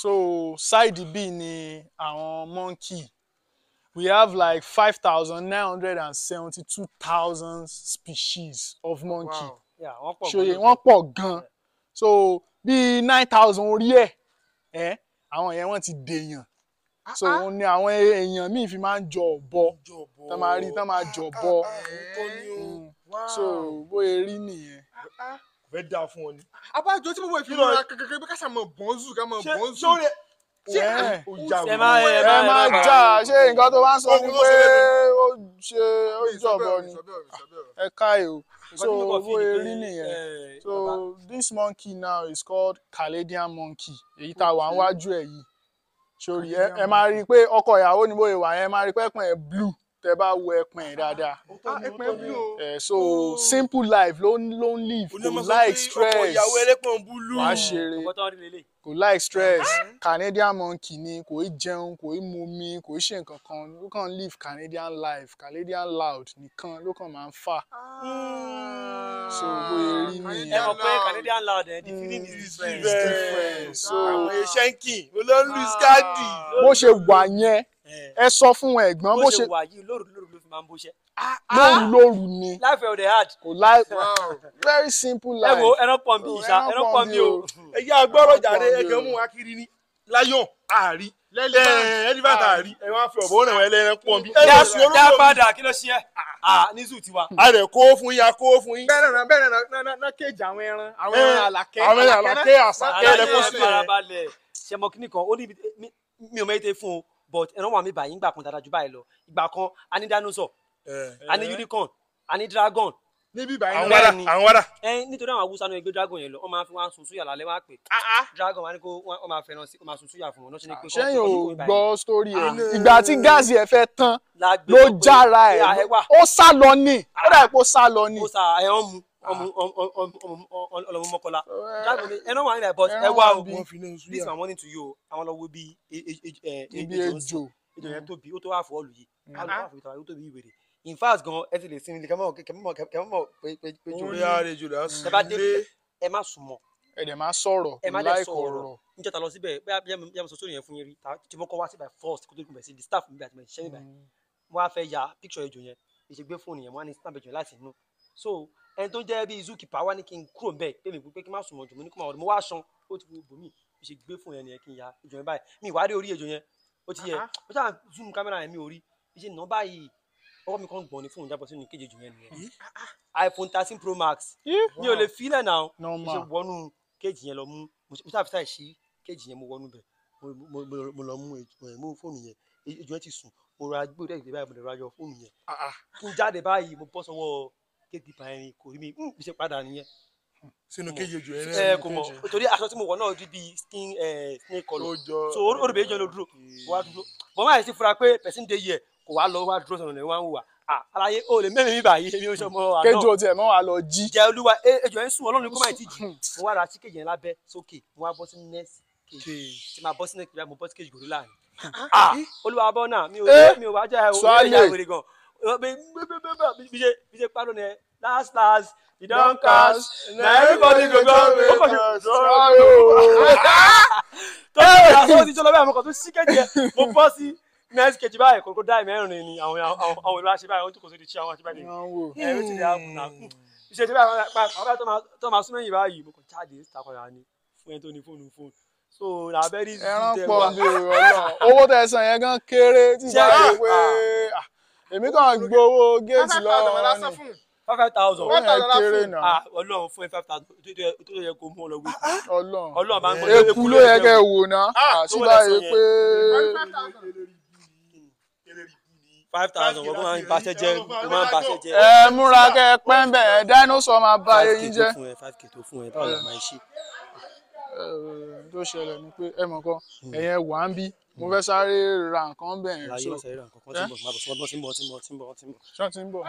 so side b ni àwọn monkey. We have like five thousand nine hundred and seventy-two thousand species of monkey. Ṣòye wọ́n pọ̀ gan so bíi nine thousand orí ẹ̀ ẹ́ àwọn yẹn wọ́n ti dèèyàn. So òun ni àwọn èèyàn míì fi máa ń jọ ọ̀bọ. Tán máa rí tán máa jọ ọ̀bọ. ni o. Mm. So bóyá rí nìyẹn. Fẹ́ dáa fún ọ ni. abájọ tí ìfilọ̀ ra kankan bí ká sàmọ̀ bọ́ńzù ká mọ̀ Ṣé- bọ́ńzù. ṣé ṣé Ẹ máa- ẹ máa- jà ṣé nǹkan tó bá ń sọ ni pé ó ṣe ó jọ̀bọ ni? ẹ káyò Nǹkan so tí mo kàn fi bóyá ni pé, rí nìyẹn. so this monkey now is called Caladian monkey. Èyí tá a wà níwájú ẹ̀ yìí. Ẹ ẹ máa rí i pé ọkọ ìyàwó ni bóyá wà yẹn ẹ máa rí i pé ẹpọn ẹ blue tẹ bá wo ẹpọn ẹ dáadáa. Bí o. ẹ so simple life ló ń ló ń live. Kò like stress. wàá ṣeré. Kò like stress. Canadian monkey ni kò í jẹun kò í mumi kò í ṣe nǹkan kan. Ó kàn live Canadian life. Canadian loud nìkan ló kàn máa ń fà. So bóyá rí ẹ nìyẹn. Mọ̀ pé Canadian loud ẹ̀ the feeling is different. so àwọn eṣẹ́ǹkì olóńlù skadi. bó ṣe wà yẹn Eh, ẹ sọ fún ẹ̀gbọ́n bó ṣe wà yìí lóru lóru ló fi máa ń bóṣẹ́. lóru lóru ni life ẹ̀ ò dẹ̀ hard. kò Wow. very simple ẹ life wo ẹran pọ̀ Oh, ìṣá ẹran pọ̀ bí o. o. ẹyẹ agbọ́rọ̀ jàre mi o. mú wa kiri ní lion àárí Elephant. elephant àárí ẹ wá fi ọ̀bọ̀ rẹ̀ ẹlẹ́rìn pọ̀ dá dá padà kí ló ṣe ẹ́ ah ní zoo tiwa. a rẹ̀ kó fún yín a kó fún yín. bẹ́ẹ̀ náà bẹ́ẹ̀ náà náà kéèjì àwọn ẹran àwọn ẹran àlàkẹ́ àwọn ẹran àlàkẹ́, àsàkẹ́, alájẹ ẹlẹ́kọ́ ẹ sílẹ̀. farabalẹ̀ ṣe mọ kíní kan ó ní mi- mi ò o but ẹran wà mí báyìí ńgbà kan dáadáa ju báyìí lọ. Ìgbà kan a ní dinosaur a ní unicorn a ní dragon. Níbí báyìí àwọn wàrà ni. àwọn wàrà. ẹ nítorí àwọn awúsá náà gbé dragon yẹn lọ wọn máa fi wọn sun súyà lálẹ́ wọn á pè dragon wọn á ní kó wọn máa fẹ́ràn sí wọn máa sun súyà fún wọn. Lọ́sẹ̀ ní pé ṣẹ́yìn ò gbọ́ sórí ẹ̀? Ah. ìgbà tí gáàsì ẹ̀ fẹ́ tán ló jára "Ẹ ó sá lọ ní ó dà pé ó sá lọ ní. ó ẹ ọmú ọlọmọ mọkànlá dragon ni ẹran wà nílẹ̀ but ẹ wá o. bí. náà this my morning to you o. Àwọn lọ wo bí e- e- e- ejò. ejò yẹn tóbi ó tó wà yìí. Fún ìtàwọn ó tóbi ìwèrè in fact gan ẹ ti lè sinmi kẹmọ kẹmọ kẹmọ pé pé pé jù orí ààrẹ jù lọ ẹ bá dé ẹ má sùn mọ́ ẹ̀ dẹ̀ máa sọ̀rọ̀ ẹ má láì kọ̀rọ̀ níjọ́ ta lọ síbẹ̀? Bí yẹn mo sọ sórí yẹn fún yín rí. Ta tí mo kọ́ wá síbẹ̀ first kó tó gbìn bẹ̀ sí the staff mi bí àti ṣẹ́ mi báyìí mo wá fẹ́ ya picture ejò yẹn. Ìṣe gbé fóònù yẹn mo wá ní snap ejò láti inú so ẹni tó jẹ́ bíi zookeeper wá ní kí n kúrò ńbẹ̀ pé mi pé kí n má sùn mọ́ jù mo ní kó máa wọlé mo wá ṣan ó ti wo bòmí ìṣe gbé fóònù yẹn nìyẹn kí n ya ejò yẹn báyìí. Mi ìwádìí orí ejò yẹn ó ti yẹ ó ṣáà zoom kámẹ́rà yẹn mi ò rí. Ìṣe nà báyìí ọwọ́ mi kàn gbọ̀n ní fóònù jábọ̀ sínú kéje ejò yẹn nìyẹn. Iphone thirteen pro max. Mi ò lè filẹ̀ náà. Mo ṣe wọnú kéèjì yẹn lọ mú mo ṣe- mo ṣáà fi sáà ṣí kéèjì yẹn mo wọnú bẹ̀. Mo- lọ mú fóònù yẹn. Ejò yẹn ti sùn mo ra gbé òdẹ́ ìgbé báyìí mo lè ra yọ fóònù yẹn kí n jáde báyìí mo bọ́ sọ́wọ́ kéèkì pa ẹni kò rí mi. Fi ṣe padà nìyẹn. Sínú kéje jù ẹ ẹ kò mọ̀. torí aṣọ tí mo wọ̀ náà rí bíi skin snake colour jọ so bẹ́ẹ̀ jẹ́ ló dúró. wá dúró. Mo máa sì fura pé person dey here kò wá lọ wá dúró sọ̀rọ̀ ní wá ń wà ah aláyé o lè mẹ́rin mi báyìí èmi ò ṣe ọmọ àná kéjò tiẹ̀ mọ́ wa lọ jí. Jẹ́ olúwa ejò yẹn ń sùn ọlọ́run kó má ti jù mo wá ra sí kejì yẹn lábẹ́ sókè. Mo wá bọ́ sí next kejì tí máa bọ́ sí next kejì mo bọ́ sí kejì gòrí láàárín olúwa bọ́ náà mi ò Eh, mi wá jẹ́ ẹ̀ mi yà wèrè gan bí ṣe bí ṣe pàdé ni last last you don cast na everybody go go ó kàn ṣe tó ṣe àṣọ ti jọlọ bẹ́ẹ̀ mo kàn tún sí kejì yẹn mo bọ́ sí next kejì báyìí kòkó dá ìmẹ́rin ni àwọn àwọn àwọn ìlú àṣẹ báyìí wọ́n tún kò sí di ṣé àwọn àṣẹ báyìí. Ẹ̀rọ ti di ààbò náà. Ìṣe tí báyìí pa àwọn tó máa tó máa súnmọ́ yìí báyìí mo kàn jáde takọ̀yà ni. Fún ẹni tó ní fóònù fóònù. So na very easy ẹran tẹ pọ̀ wá. bí ọlọ́run. Owó tẹ̀ san yẹn gan kéré tí Ṣé ìgbà ẹ- tó pé ah, èmi kàn gbowó géètì lọ́wọ́ ni. five thousand. Owó yẹn kéré náà. Ah ọlọ́run fún five thousand. Tó yẹ kó mú ọ lọ wí. Ọlọ́run. Ọlọ́run bá ń gbọ́. Eku ló yẹ kẹ́ wò ná. Ah, wọlé báyìí sọ pé five thousand wọ́n máa ń baṣẹ́ jẹ́ wọ́n máa ń baṣẹ́ jẹ́. ẹ múra kẹ́ ẹ pẹ́ ń bẹ̀ ẹ dáínósọ̀ máa bá five eyín k jẹ́. tó fún ẹ five k tó fún ẹ báwo la máa ń ṣe. Tó ṣẹlẹ̀ ni pé ẹ mọ̀ kan ẹ̀yẹn wà ń bí mo fẹ́ sáré ra nǹkan bẹ̀ yẹn láyé sẹ́yìn rà nǹkan kan tí ń bọ̀ tí ń bọ̀ tí ń bọ̀ tí ń bọ̀ tí ń bọ̀.